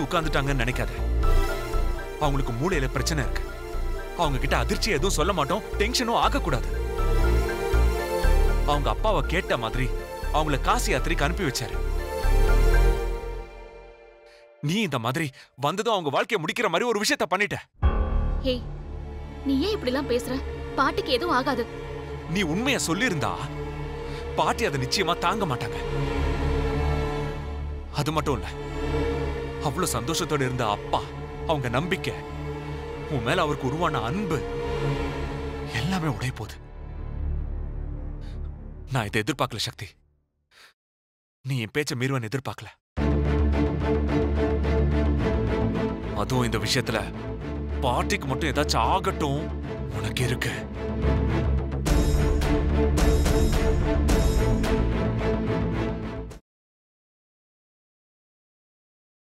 வந்து உட்கார்ந்துட்டாங்கன்னு நினைக்காத. அவங்களுக்கு மூளையில பிரச்சனை இருக்கு. அவங்க கிட்ட அதிர்ச்சி எதுவும் சொல்ல மாட்டோம் டென்ஷனும் ஆகக்கூடாது. அவங்க அப்பாவை கேட்ட மாதிரி அவங்கள காசி யாத்திரைக்கு அனுப்பி வச்சாரு. நீ இந்த மாதிரி வந்ததும் அவங்க வாழ்க்கையை முடிக்கிற மாதிரி ஒரு விஷயத்த பண்ணிட்ட. ஏய் நீ ஏன் இப்படிலாம் பேசுற? பாட்டிக்கு எதுவும் ஆகாது. நீ உண்மைய சொல்லியிருந்தா பாட்டி அதை நிச்சயமா தாங்க மாட்டாங்க. அது மட்டும் இல்ல. அவ்வளவு சந்தோஷத்தோட இருந்த அப்பா அவங்க நம்பிக்கை உன் மேல அவருக்கு உருவான அன்பு எல்லாமே உடைய போகுது. நான் இதை எதிர்பார்க்கல சக்தி. நீ என் பேச்ச மீறுவன் எதிர்பார்க்கல. அதுவும் இந்த விஷயத்துல பாட்டிக்கு மட்டும் ஏதாச்சும் ஆகட்டும் உனக்கு இருக்கு.